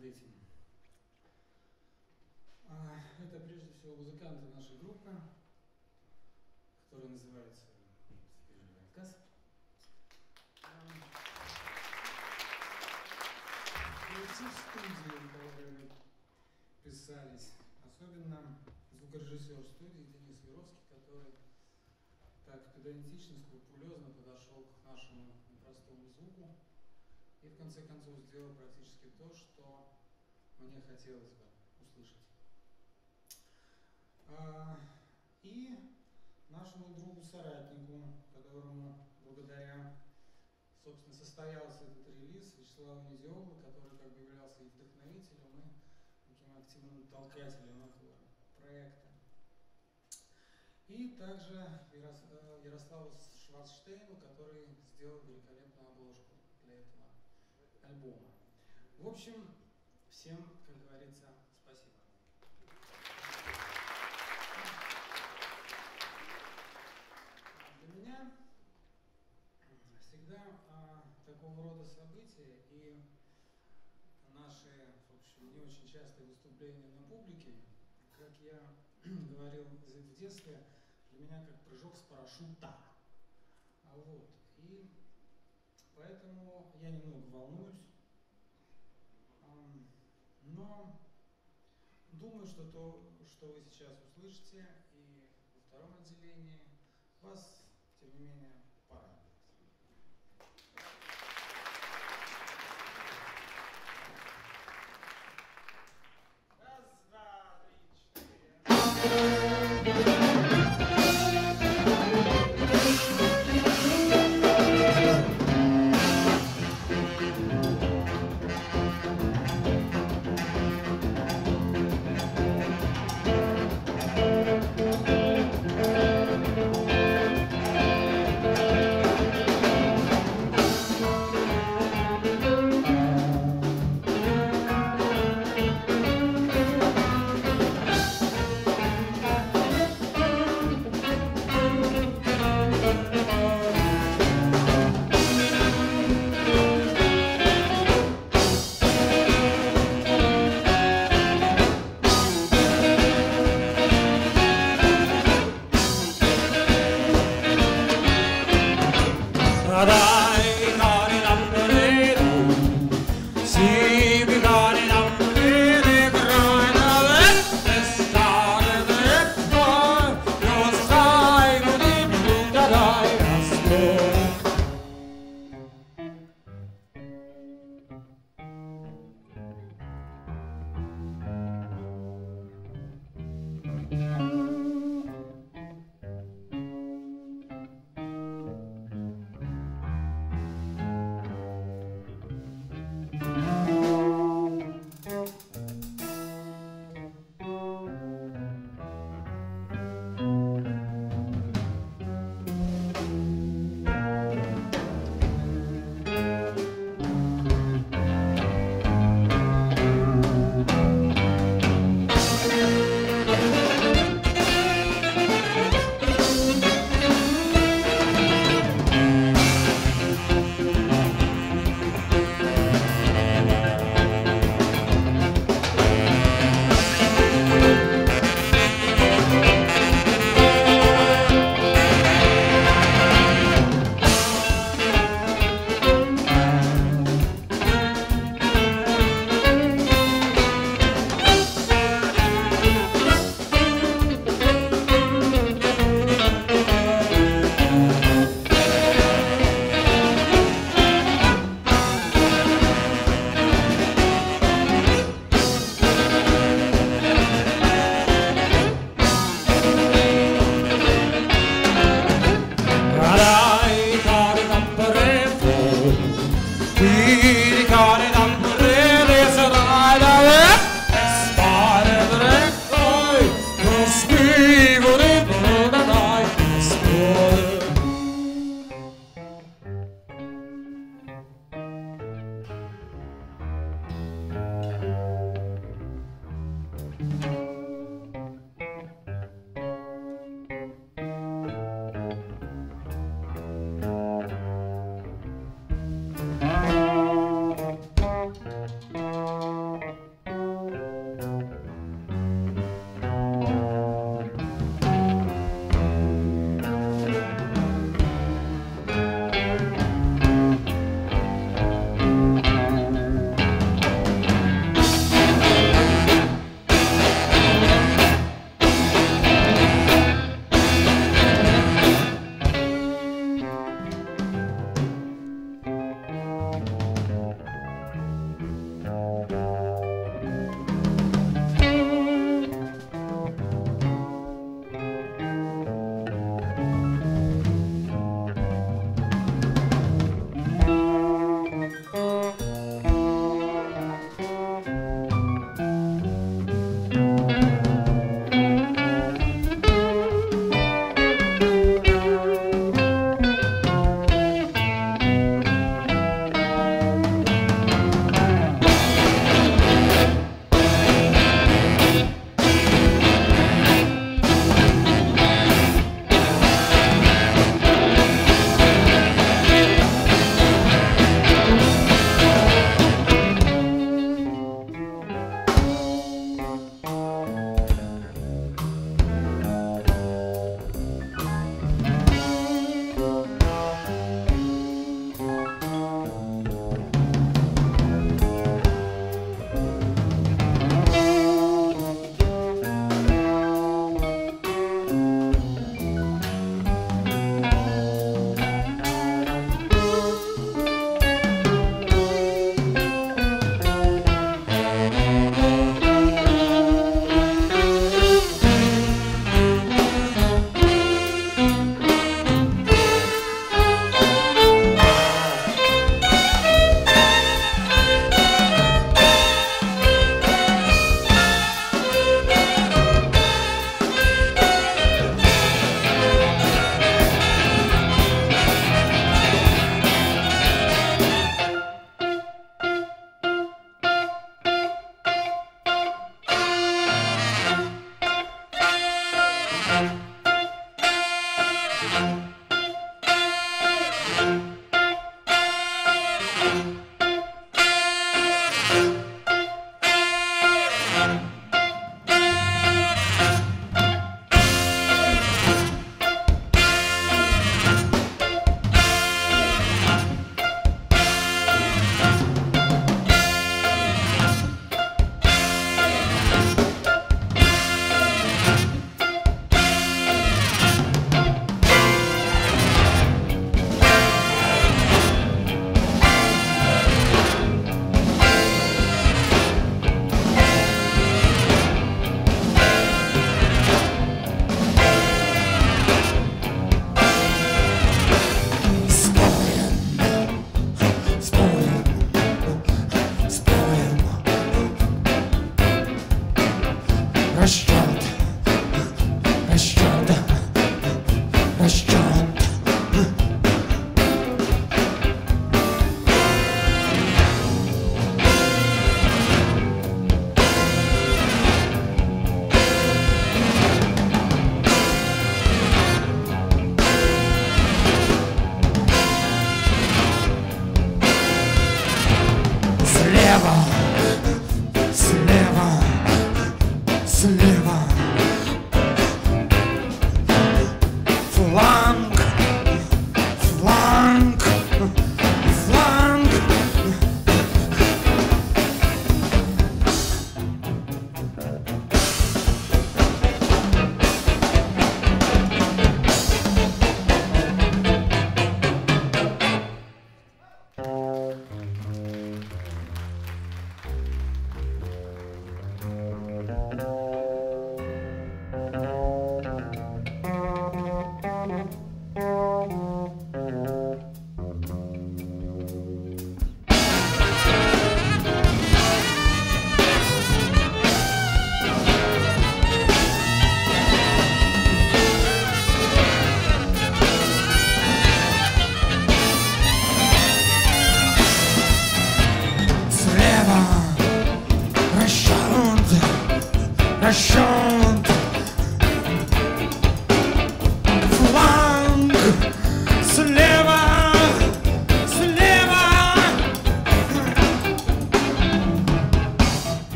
над этим а, это прежде всего музыканты нашей группы, которая называется «Свежий отказ». Коллектив студии, в которой писались, особенно звукорежиссер студии Денис Веровский, который так педантично, скрупулезно подошел к нашему непростому звуку и в конце концов сделал практически то, что мне хотелось бы услышать. А, и нашему другу-соратнику, которому благодаря, собственно, состоялся этот релиз, Вячеславу Низиолу, который как бы являлся и вдохновителем, и таким активным толкателем этого проекта. И также э, Ярославу Шварцштейну, который сделал великолепную обложку для этого альбома. В общем, всем, как говорится, такого рода события и наши, в общем, не очень частые выступления на публике, как я говорил в детстве, для меня как прыжок с парашюта. А вот. И поэтому я немного волнуюсь. Думаю, что то, что вы сейчас услышите и во втором отделении, вас, тем не менее,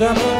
da mão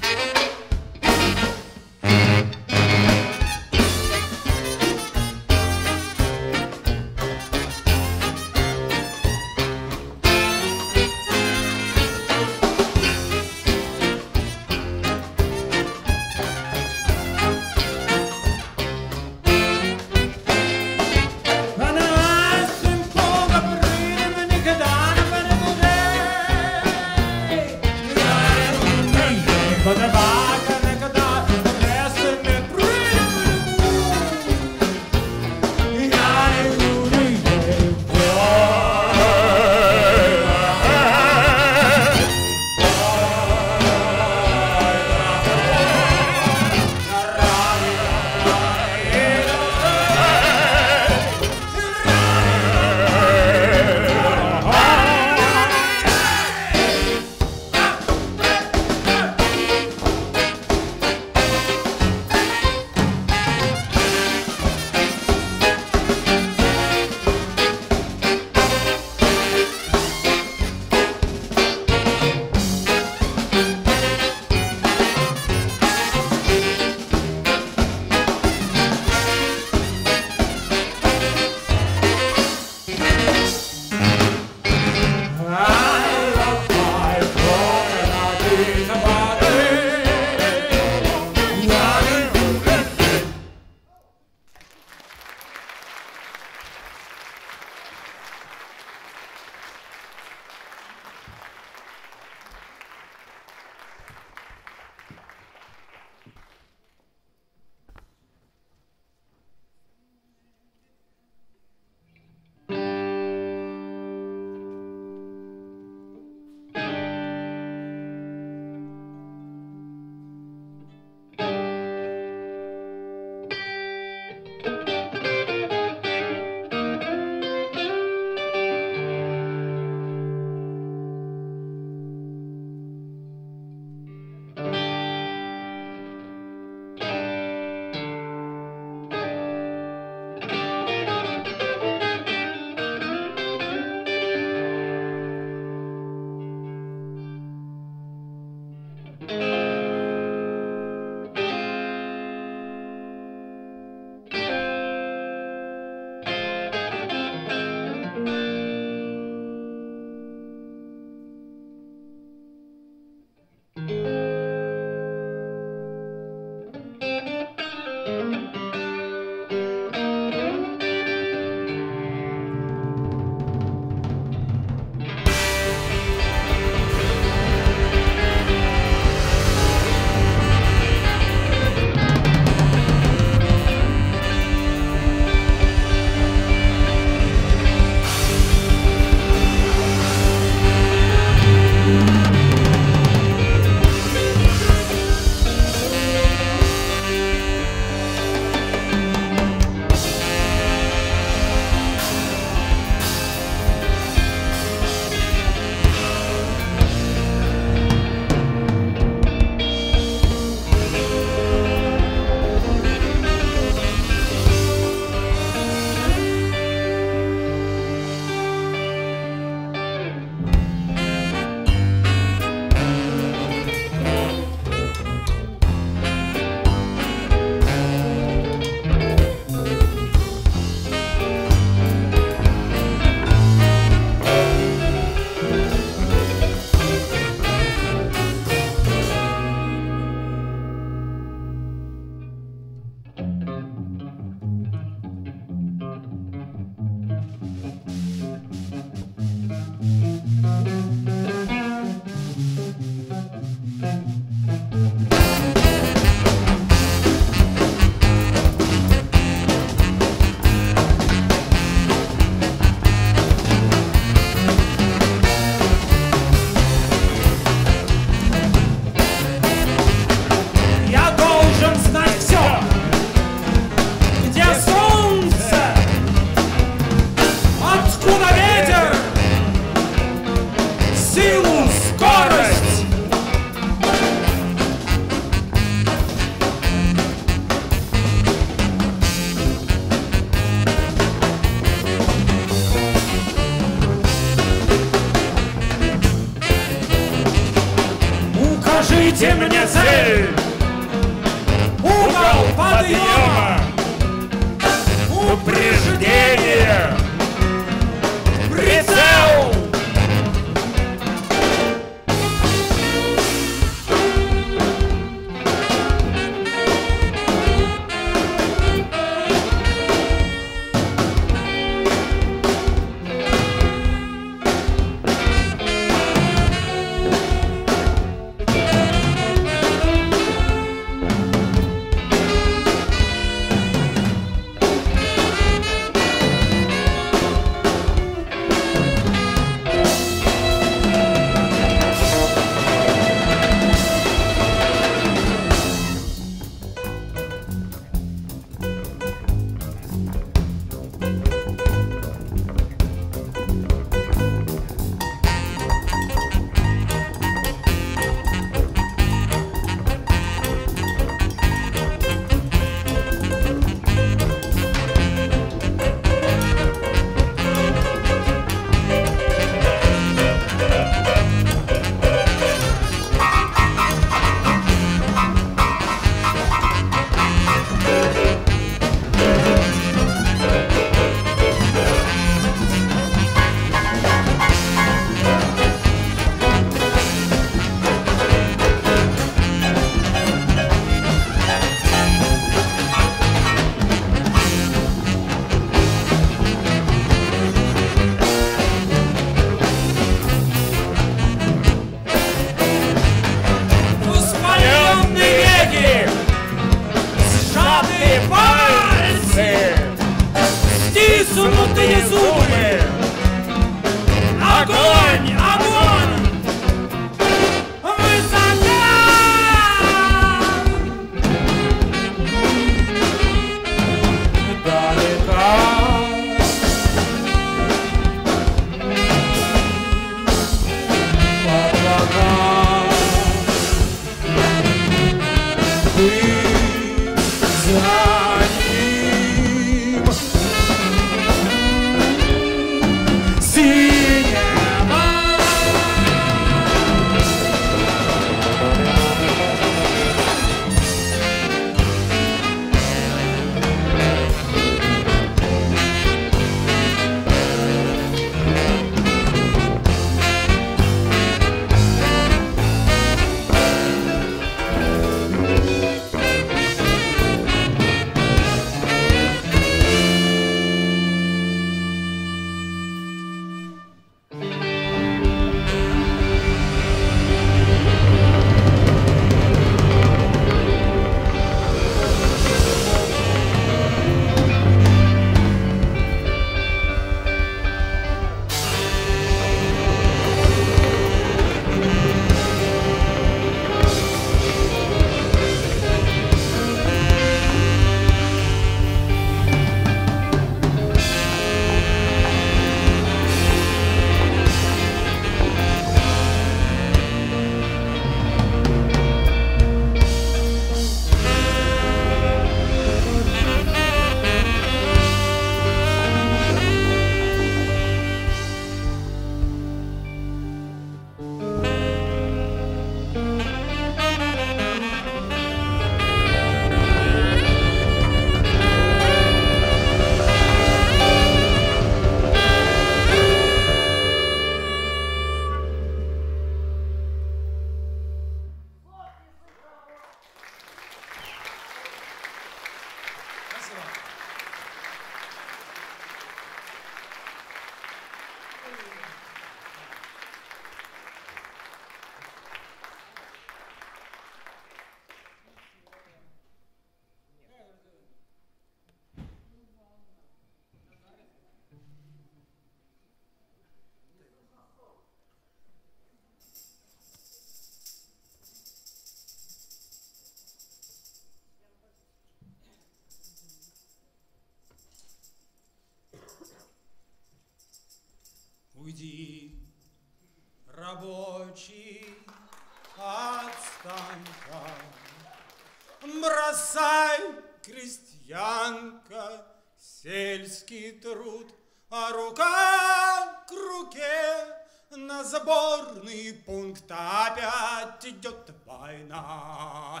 опять идет война.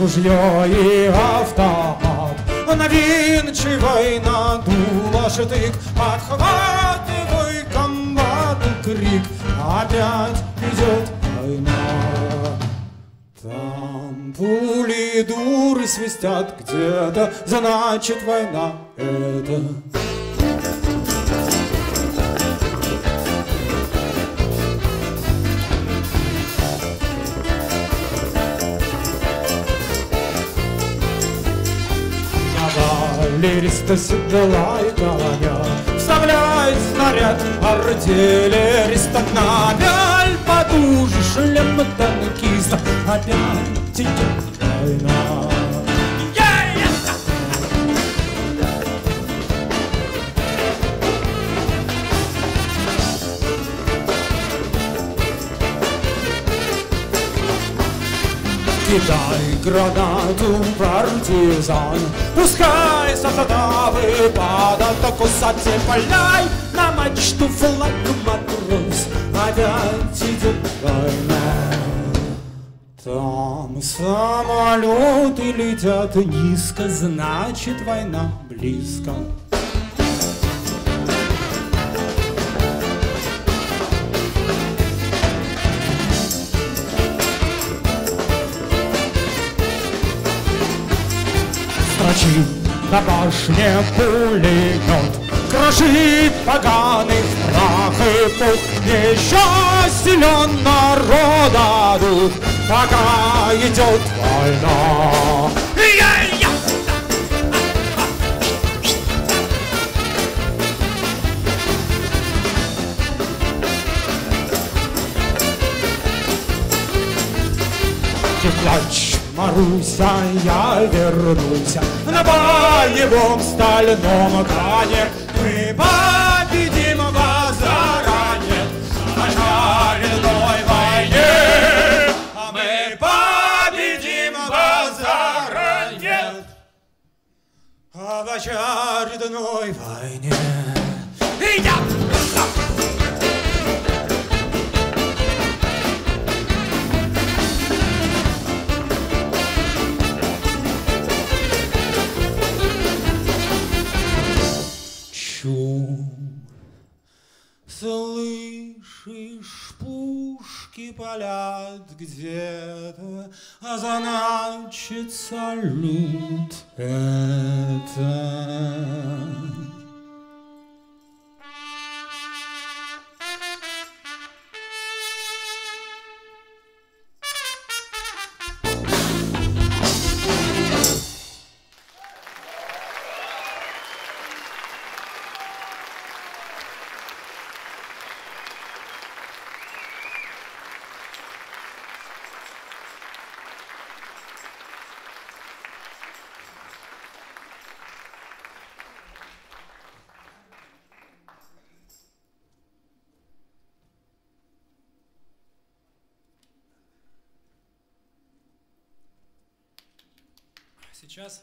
ружье и автомат. Навинчивай на дуло штык Подхватывай комбату крик. Опять идет война пули дуры свистят где-то Значит война это. Кавалериста седлай коня Вставляй снаряд артиллериста Навяль подуже шлем танкиста Опять идет Кидай гранату, партизан Пускай со составы под атаку Сопляй на мачту флаг матрос Опять идет война Там самолеты летят низко Значит война близко. Строчит на башне пулемет Крошит поганых прах и пух Еще силен народа дух Пока идет война! Не Маруся, я вернулся На боевом стальном коне Мы А в очередной войне Идем! Пушки палят где-то, а значит салют это. Сейчас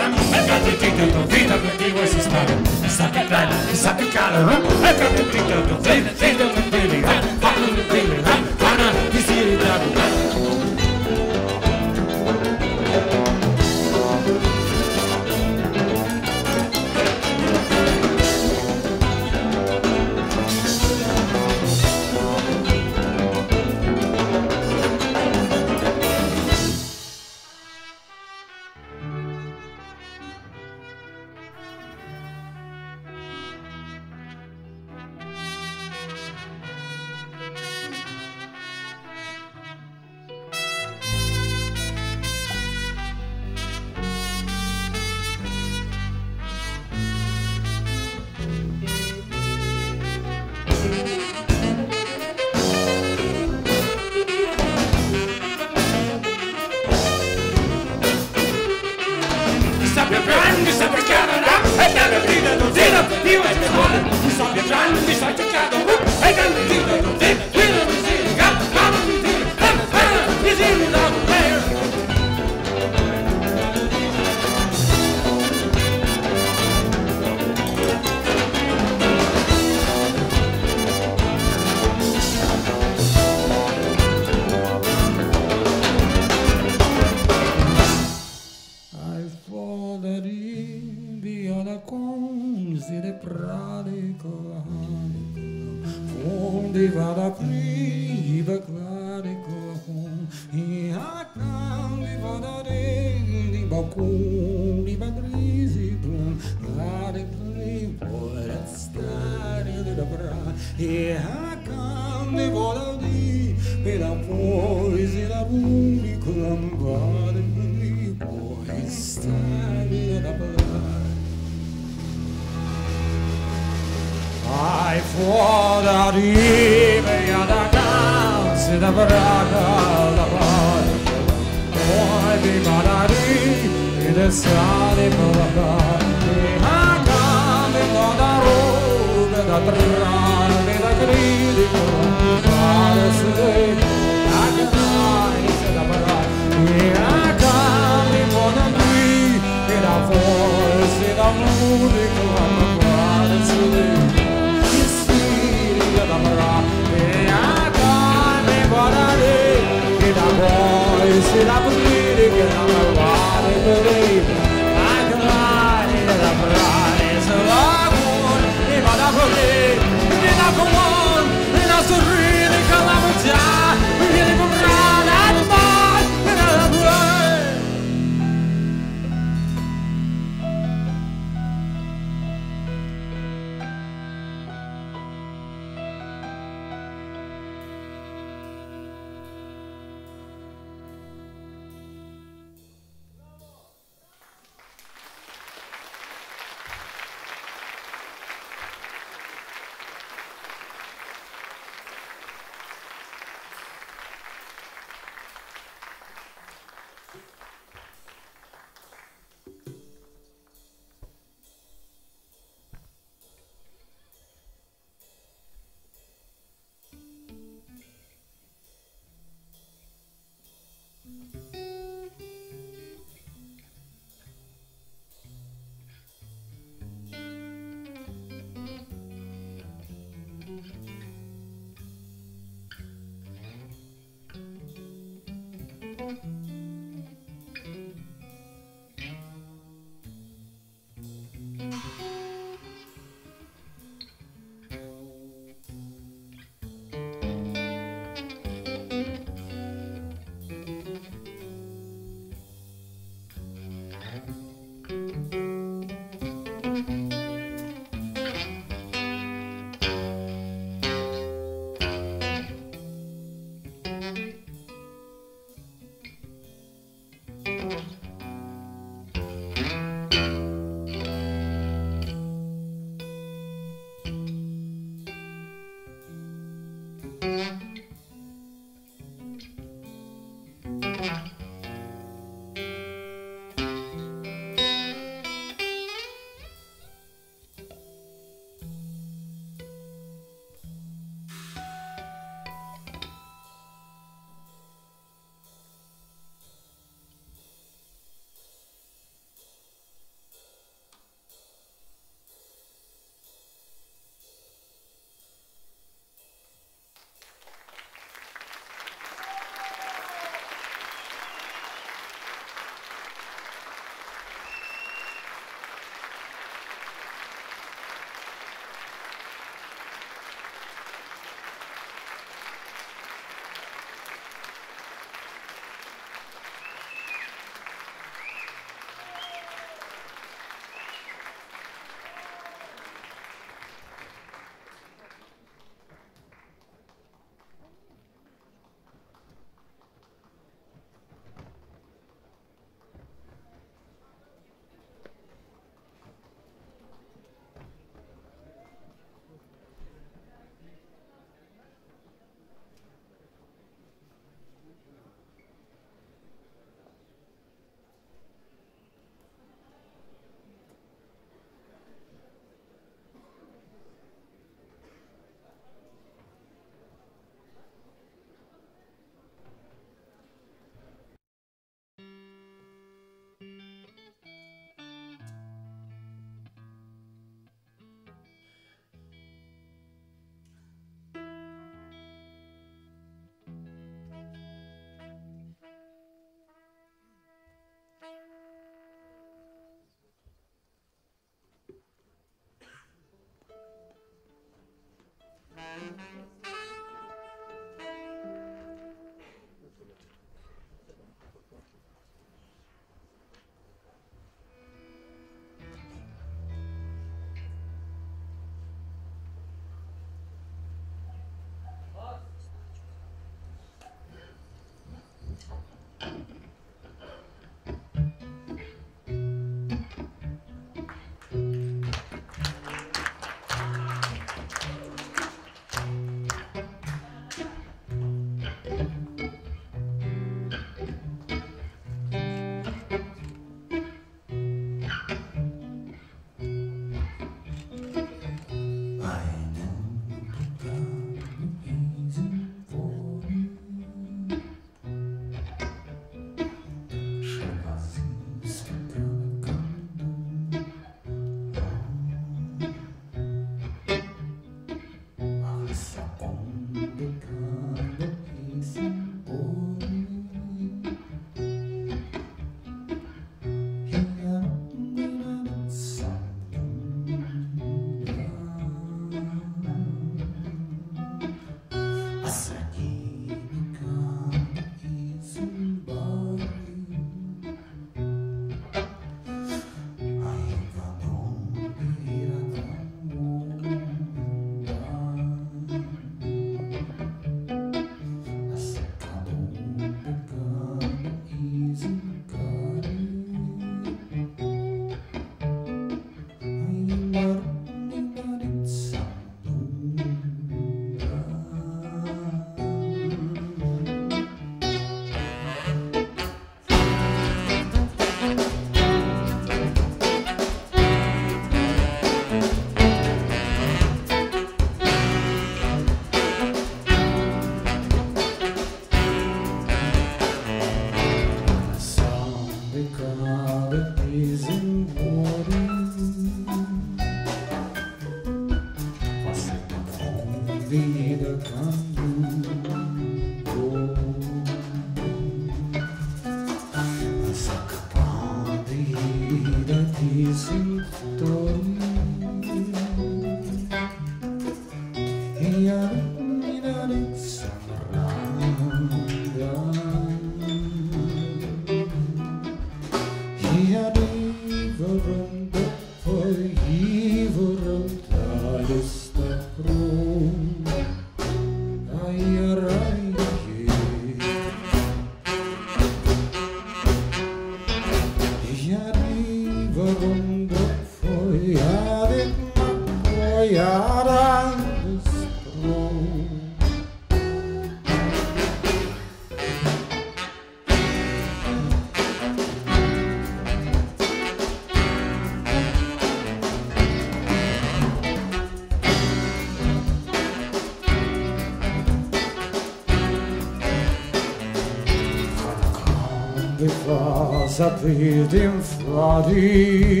appeared in flooding.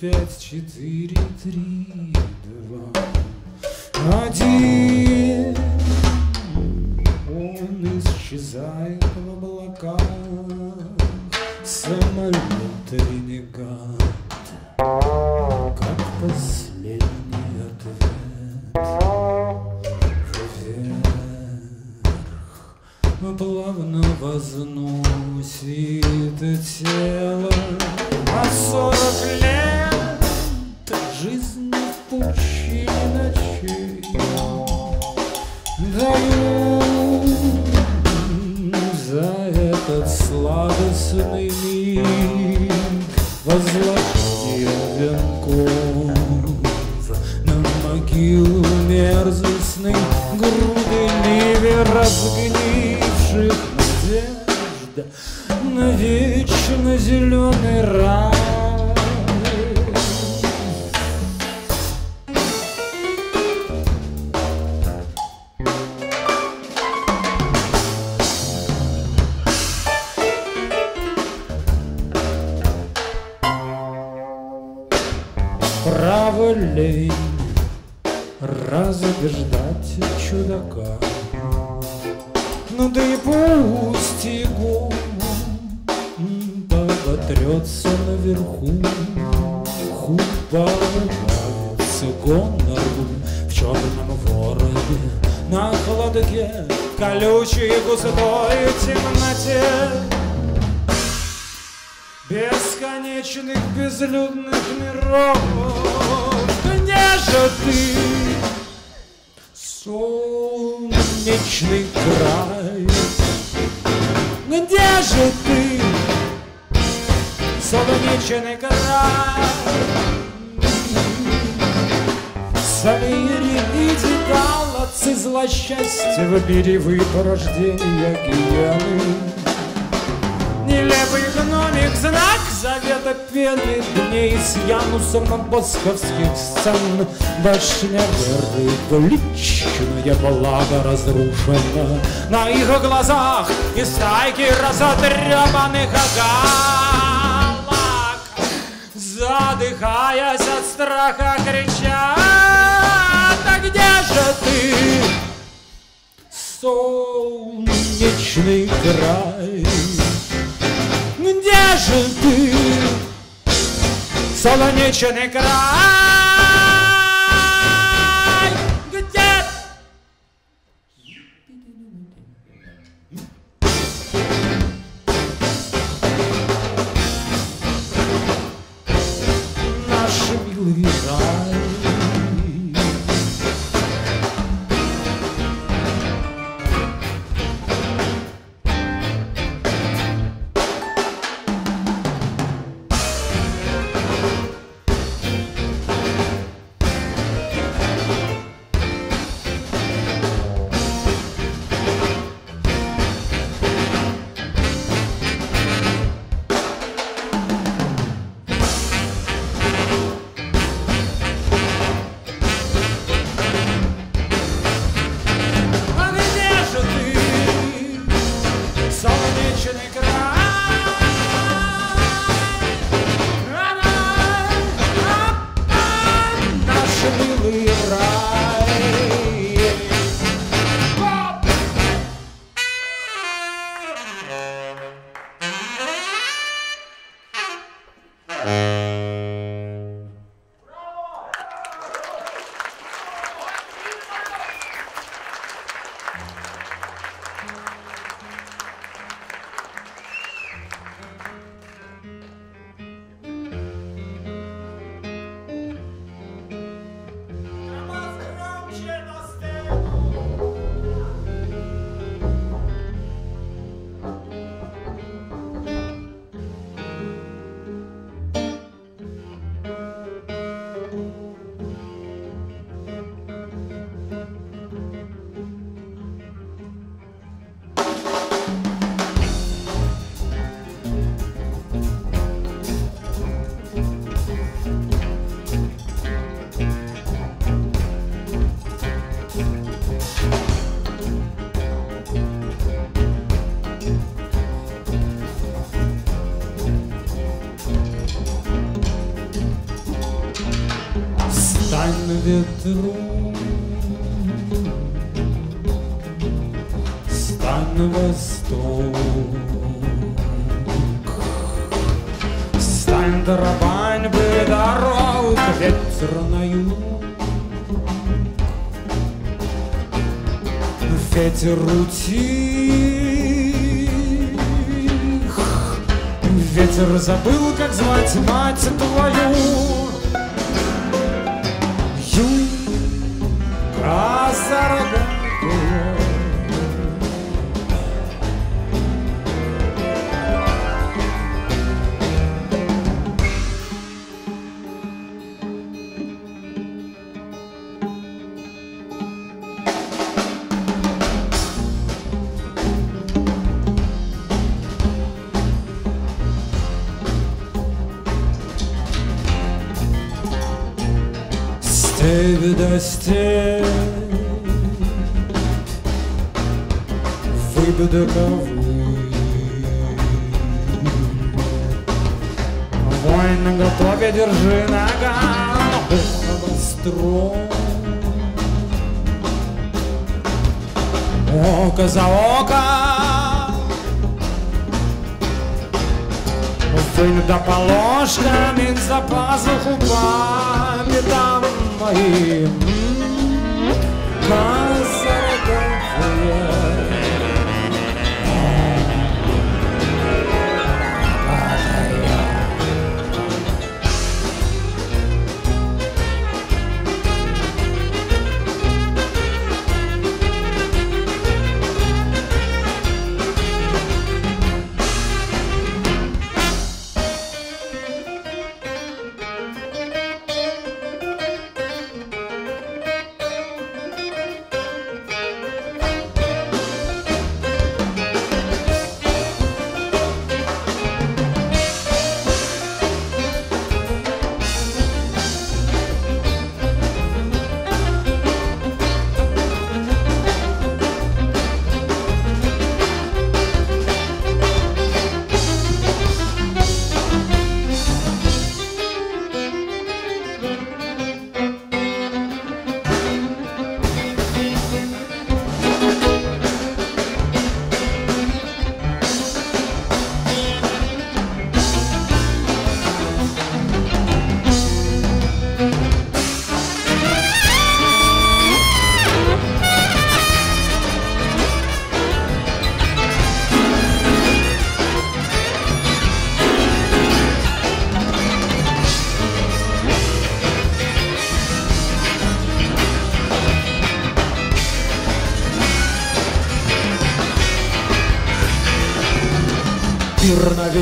пять, четыре, три. московских сцен Башня веры величная благо разрушена На их глазах и стайки разотрепанных огалок Задыхаясь от страха кричат А где же ты, солнечный край? Где же ты? niente ne ветру восток Стань дробань бы дорог юг Ветер утих. Ветер забыл, как звать мать твою Степь до степь Выбь до ковы. Война готове, держи ногам Быстро. Око за око. Положь камень за пазуху по Chaim.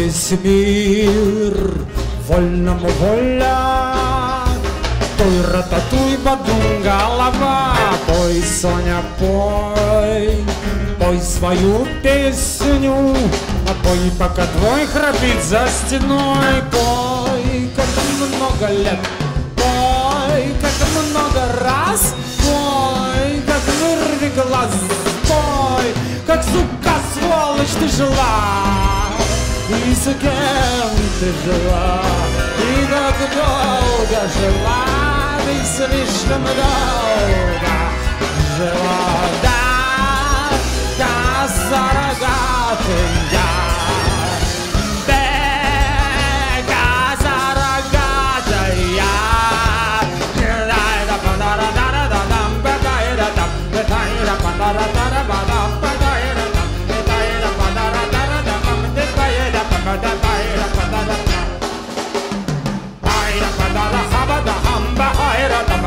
Весь мир, вольному воля. Той рататуй, бадун, голова, пой, Соня, пой, пой свою песню, а пой, пока твой храпит за стеной, пой, как много лет, пой, как много раз, пой, как вырви глаз, пой, как сука, сволочь ты жила. И с кем ты жила, и как долго жила, ты слишком долго жила, да, да, зарогатая.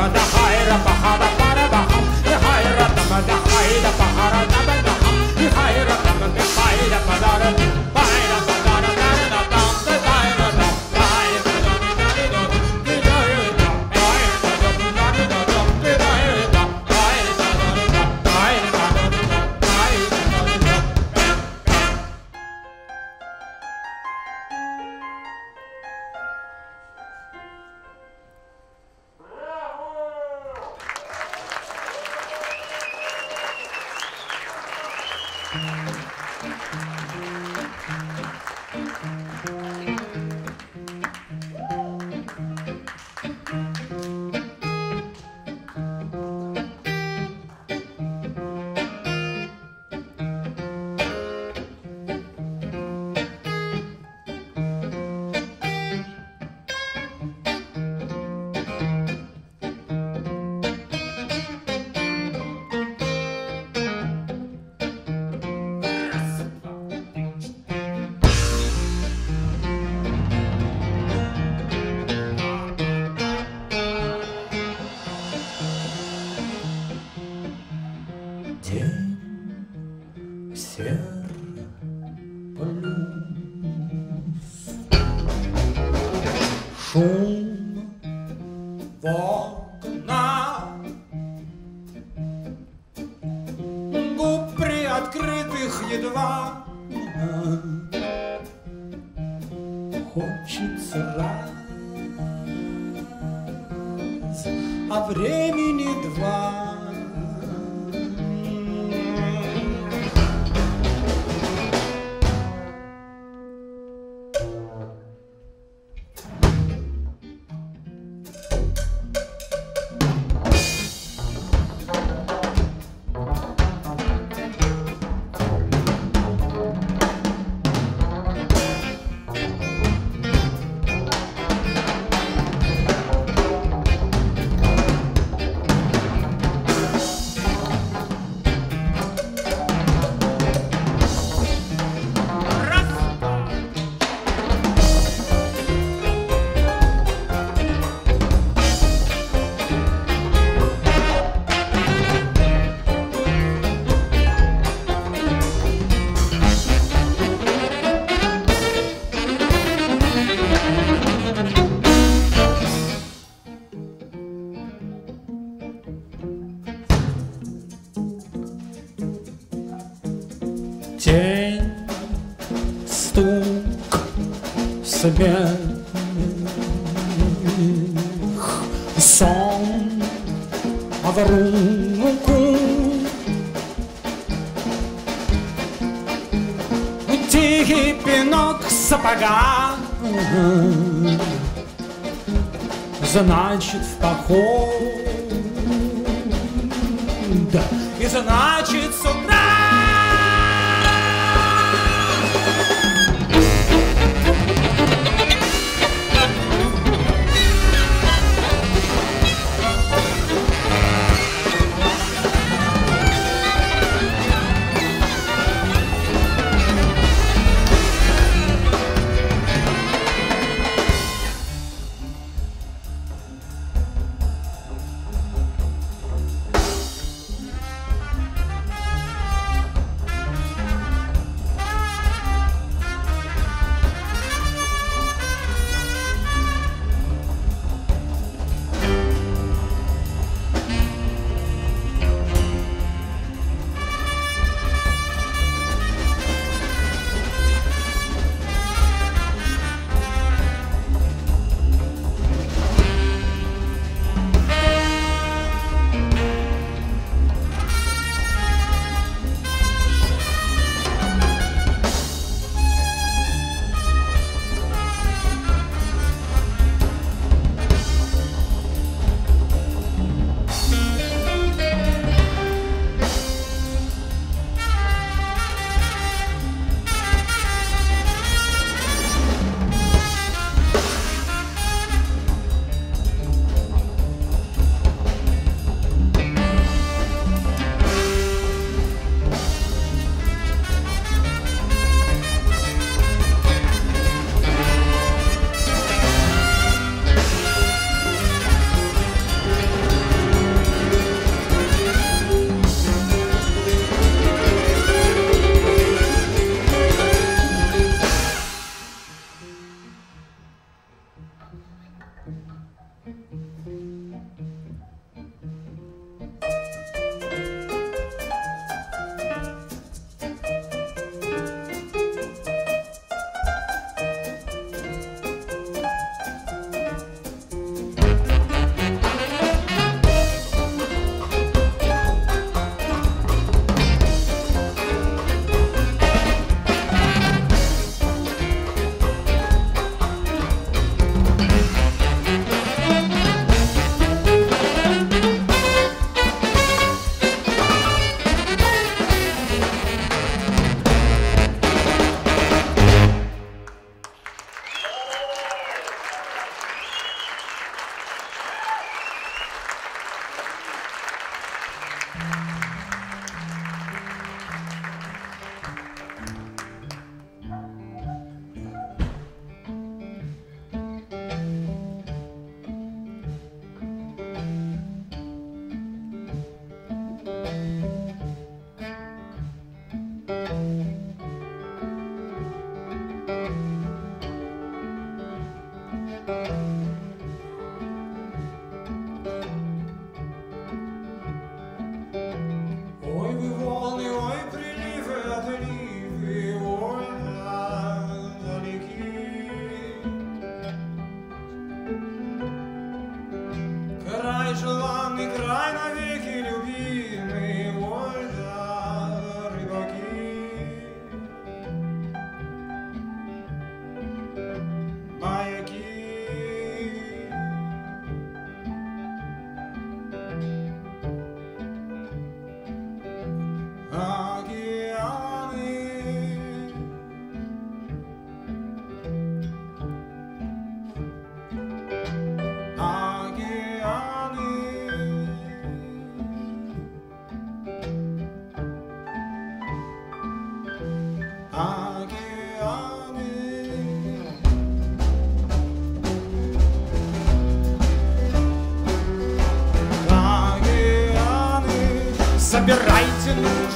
da haira bahara para baham da haira da da haira bahara da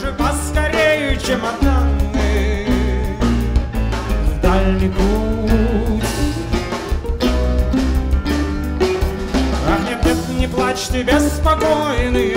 же поскорее чемоданы в дальний путь. Ах, нет, нет, не плачь ты беспокойный,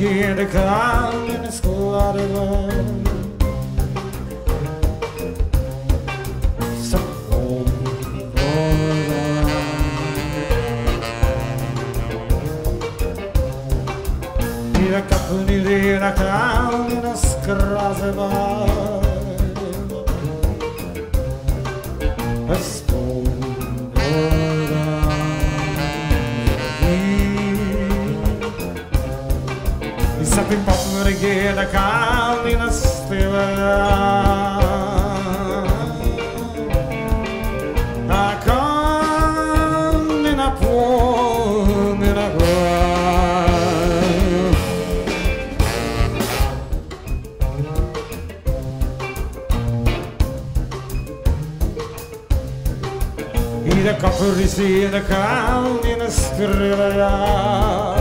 begin to come. ಗೆ ಕಾಲಿನ ಸ್ಥಿರ Ida kapurisi, ida kalnina skrila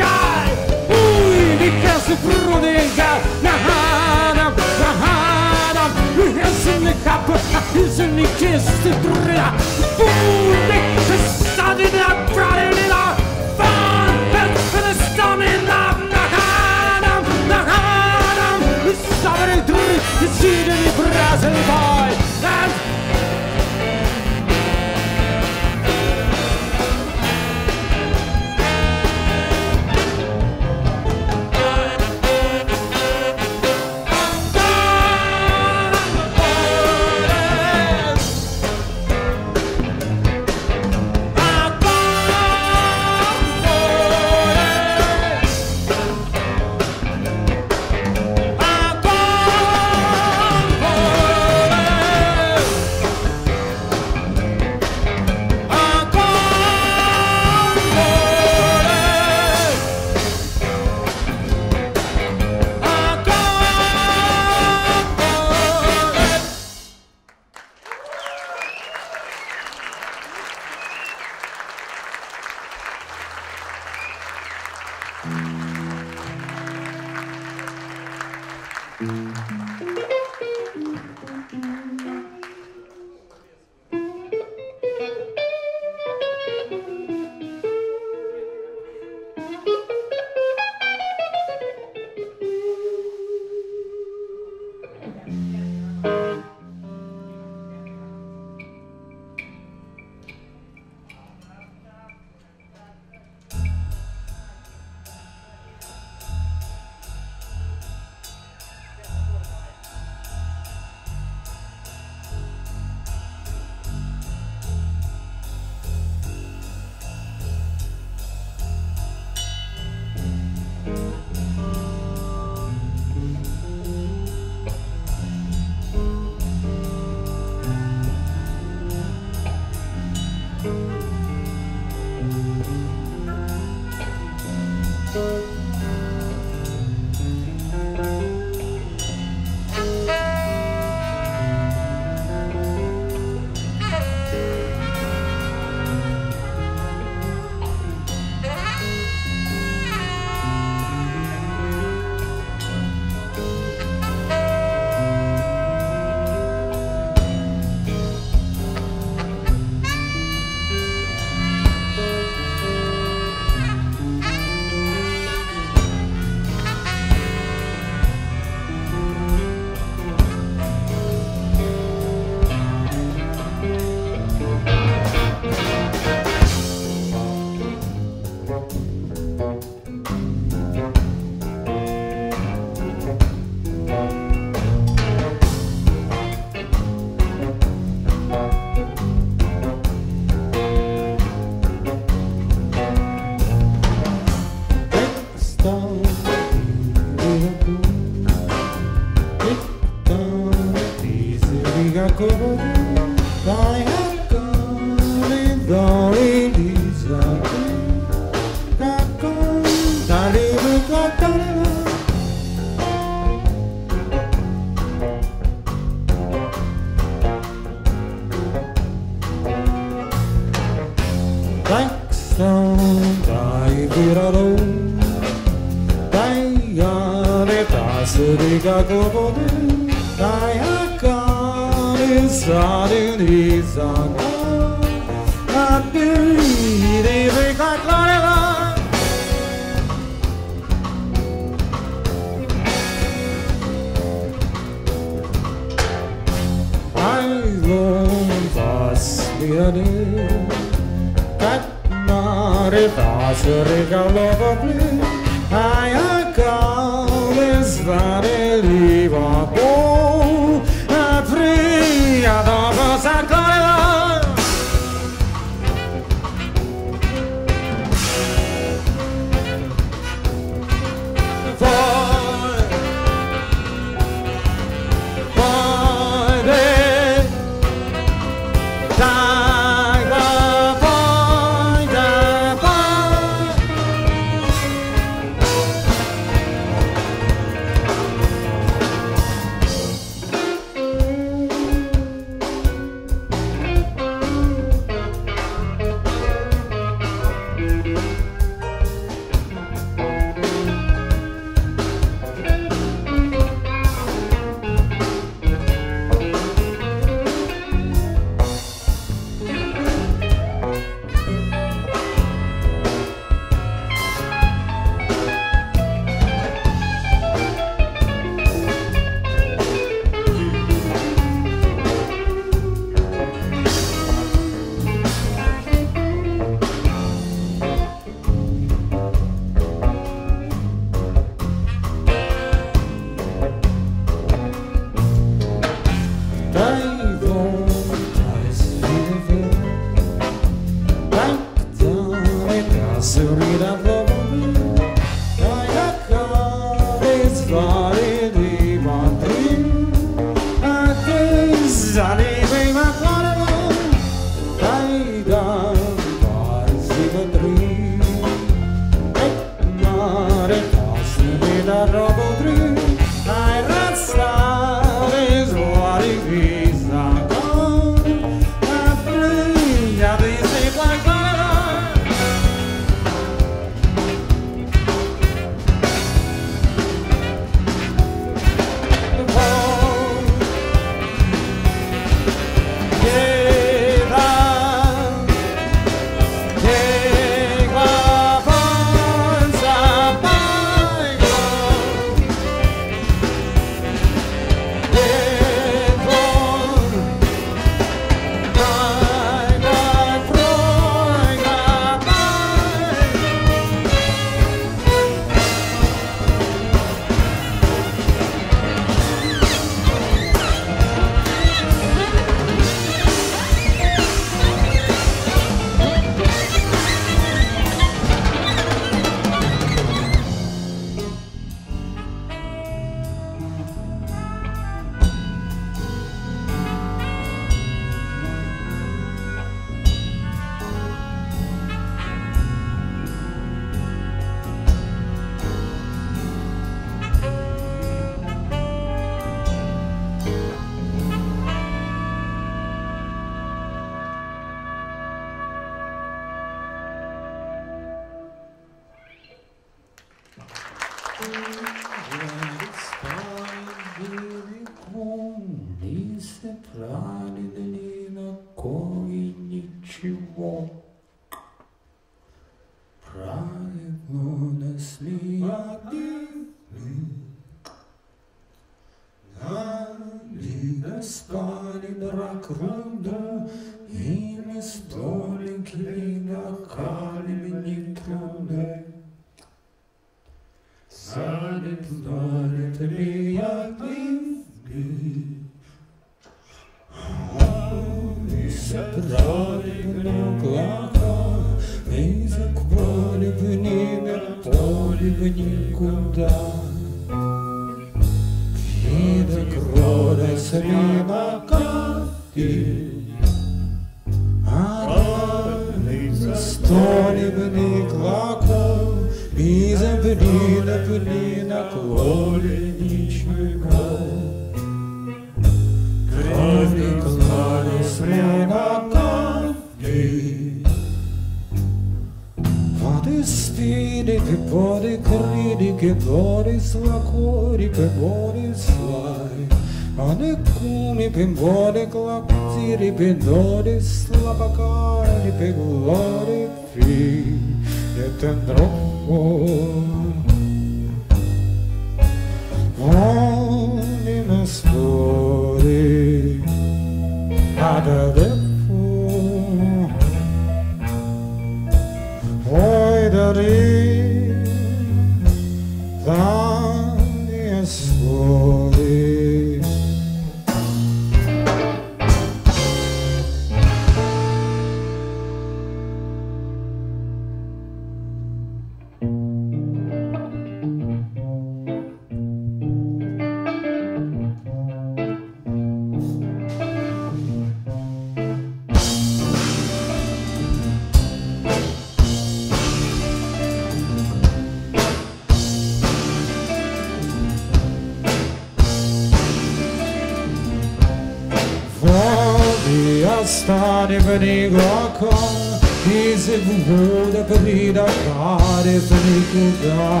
stare venigo a con Chi se vuole per ridacare felicità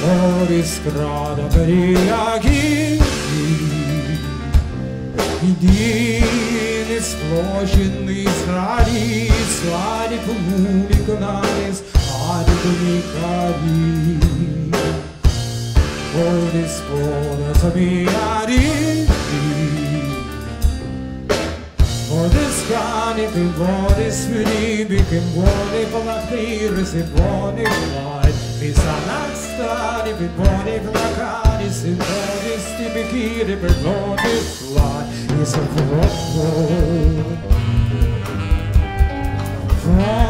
Fuori strada per i aghi I dini splošeni zradi Sladi pomuli konaris Adi donikadi Fuori spola sabijari Fuori spola sabijari Buoni, più buoni, smirimi, che buoni per la pire, se buoni per l'ai. Mi salastani, più buoni per la cani, se buoni sti bicchieri, per buoni l'ai. Mi sono fuori. Fuori.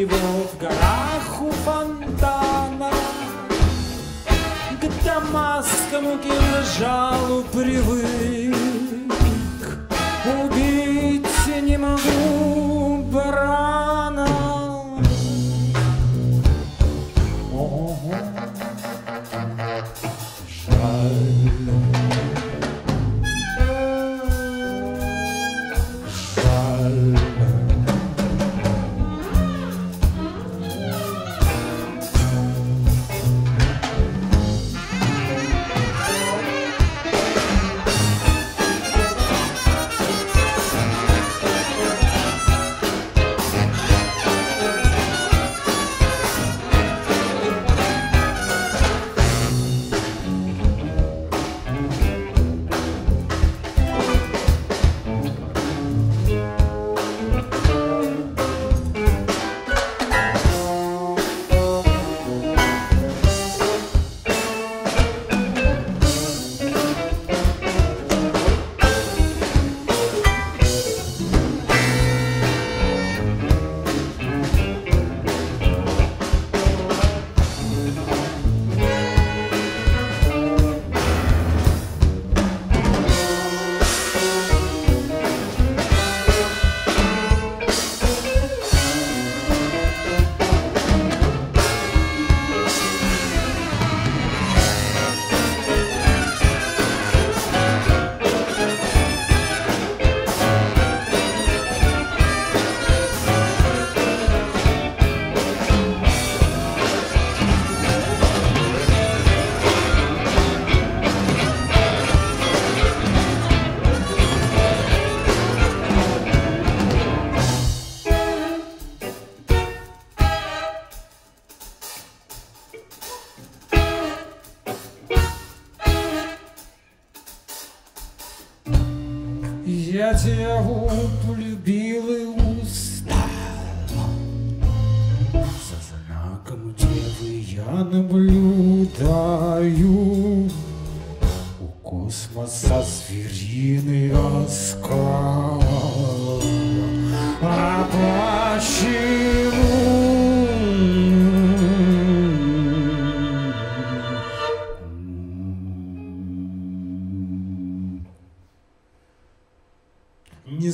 его в горах у фонтана, К дамасскому кинжалу привык. Убить не могу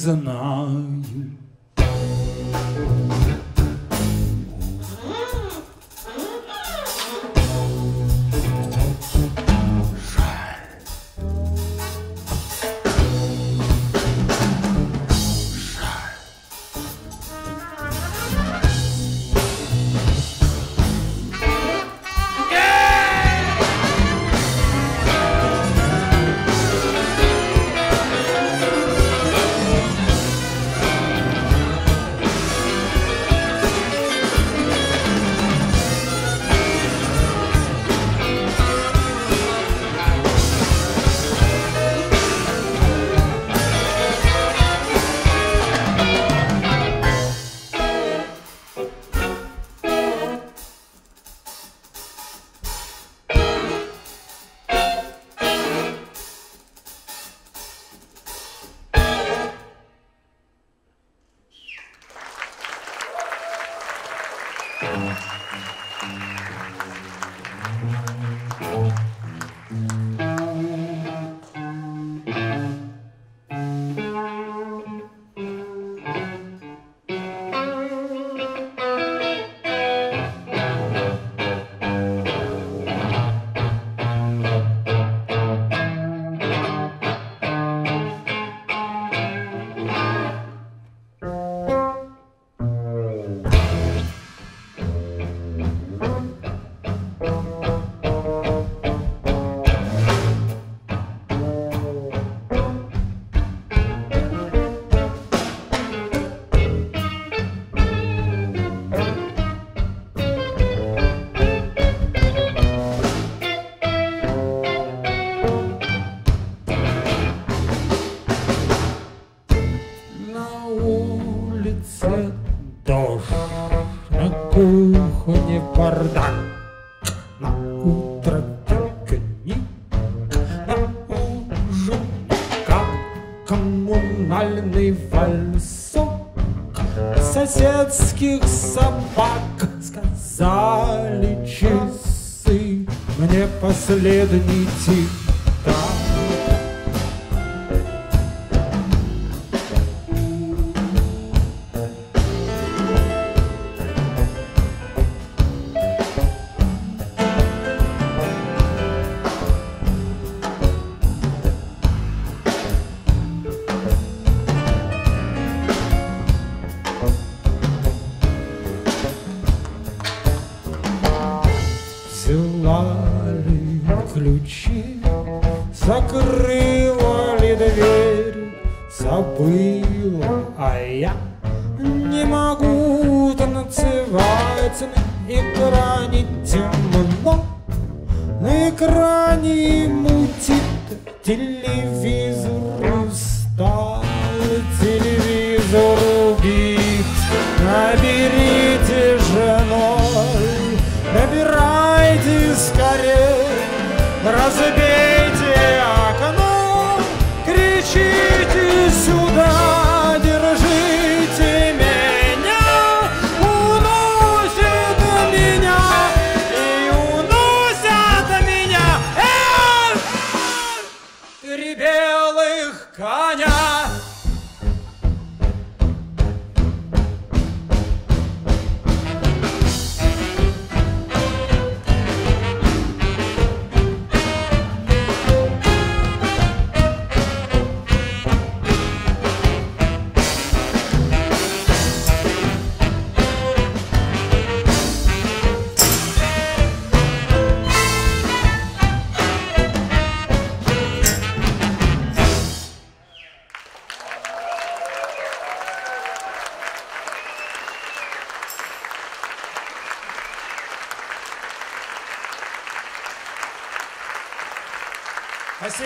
is enough.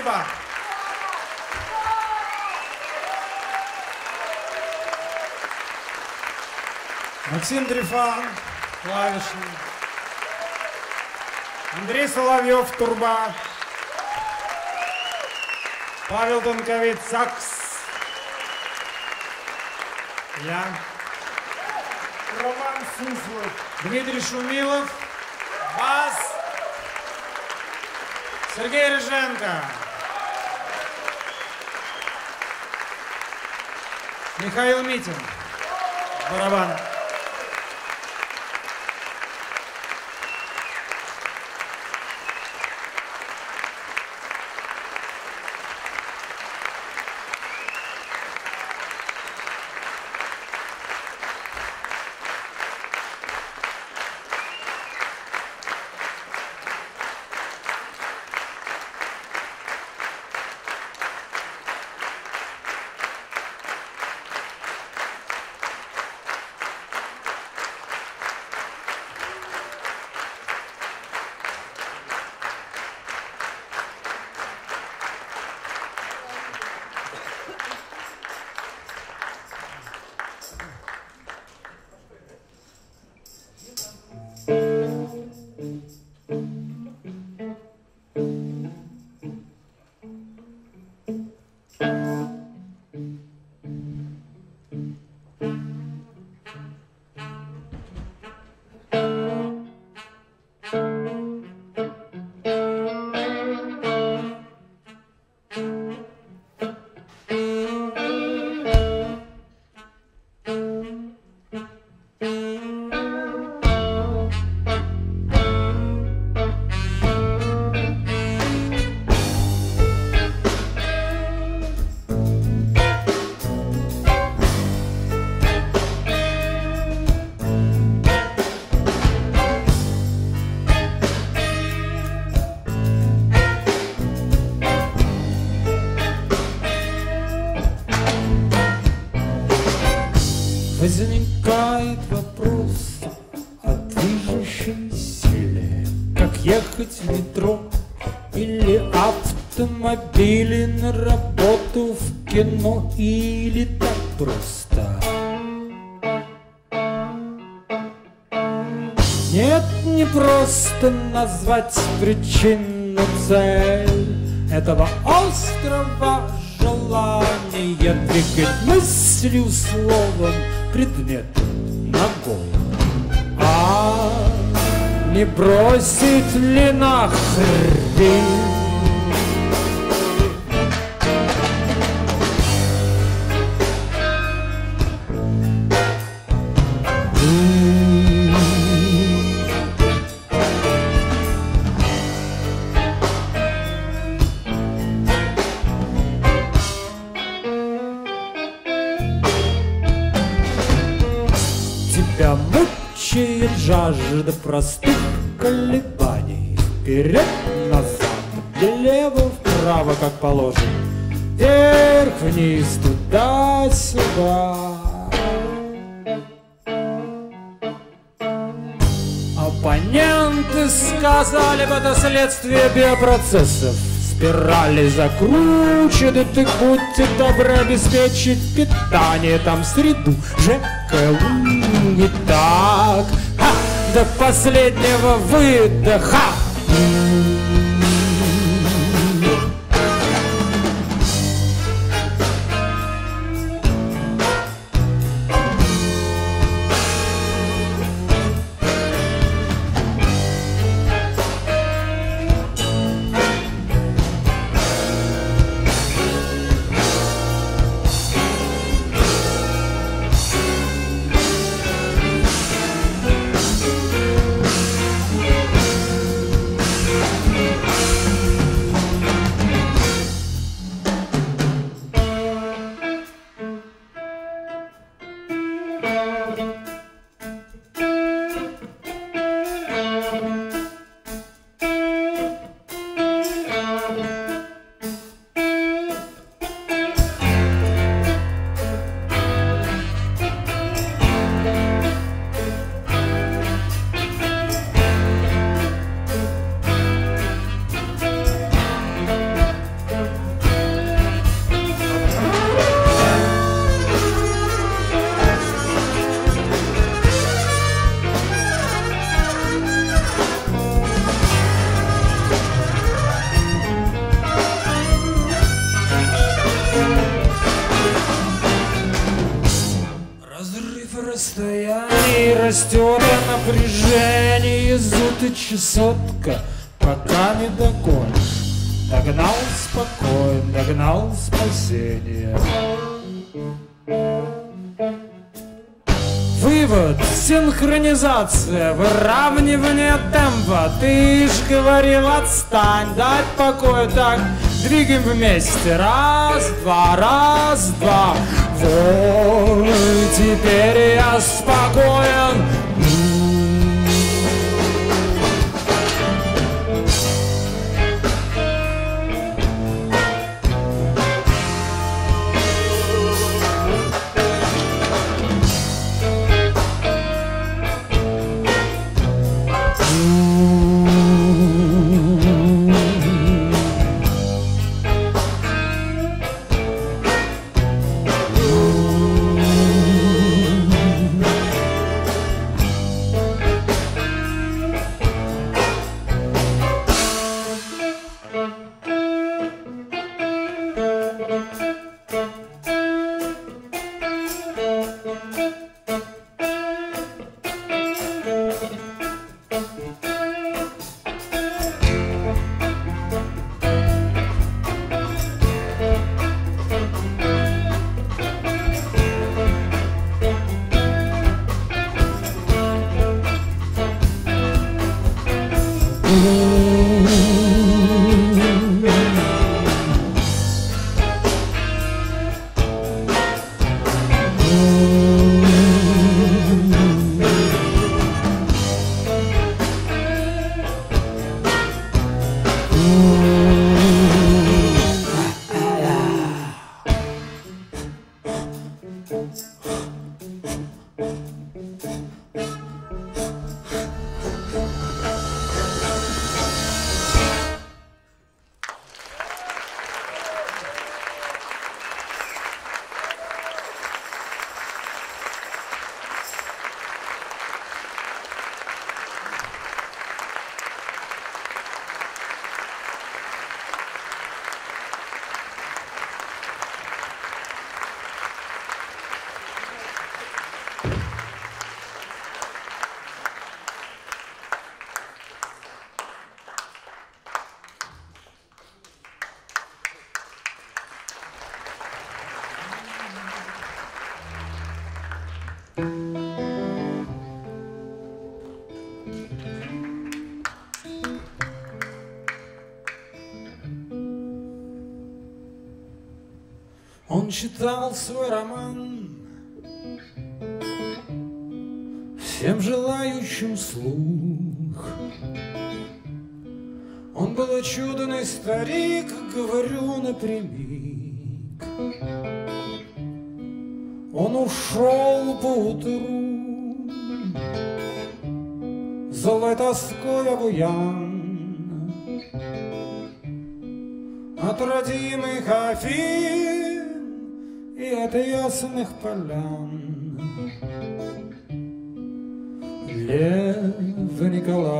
Спасибо. Максим Дрифан, клавишный. Андрей Соловьев, турба. Павел Тонковец, сакс. Я. Роман Суслов. Дмитрий Шумилов, бас. Сергей Рыженко. Михаил Митин. Барабан. Назвать причину цель Этого острого желания Двигать мыслью, словом, предмет ногой А не бросит ли нахрен? Простых колебаний. Вперед, назад, влево, вправо, как положено. Вверх, вниз, туда-сюда. Оппоненты сказали бы это следствие биопроцессов. Спирали закручены, ты будьте добры обеспечить питание там среду ЖКУ не так последнего выдоха Чесотка, пока не догонишь. Догнал спокойно, догнал спасение. Вывод, синхронизация, выравнивание темпа. Ты ж говорил, отстань, дать покой. Так Двигаем вместе, раз, два, раз, два. Вот, теперь я спокоен Он читал свой роман Всем желающим слух. Он был чудный старик, говорю напрямик. Он ушел поутру Злой тоской обуян. От родимых Афин От ясных полян. Лев Николаевич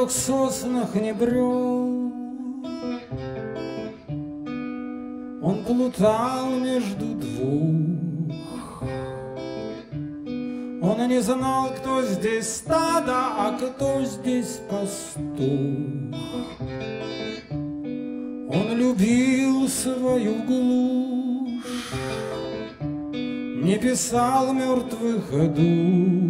трех соснах не брел, Он плутал между двух. Он не знал, кто здесь стадо, а кто здесь пастух. Он любил свою глушь, Не писал мертвых душ,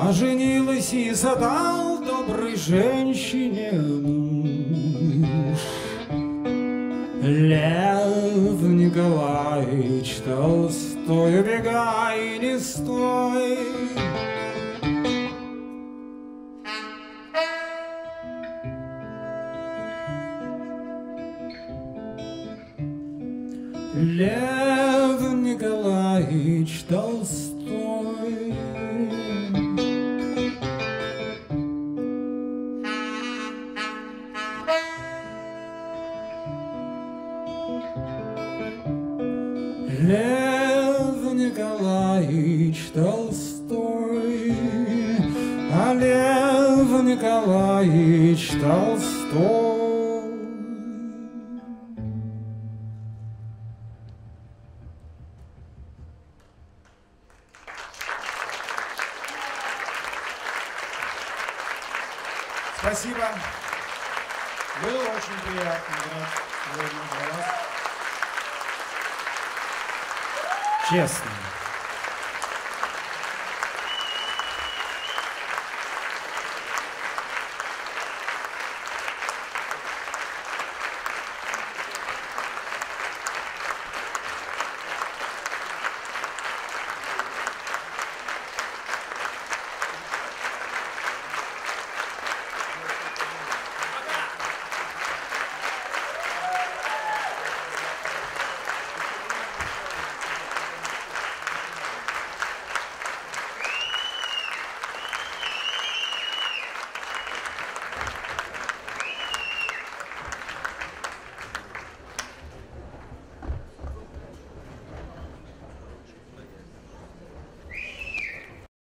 А женилась и задал доброй женщине муж. Лев Николаевич Толстой,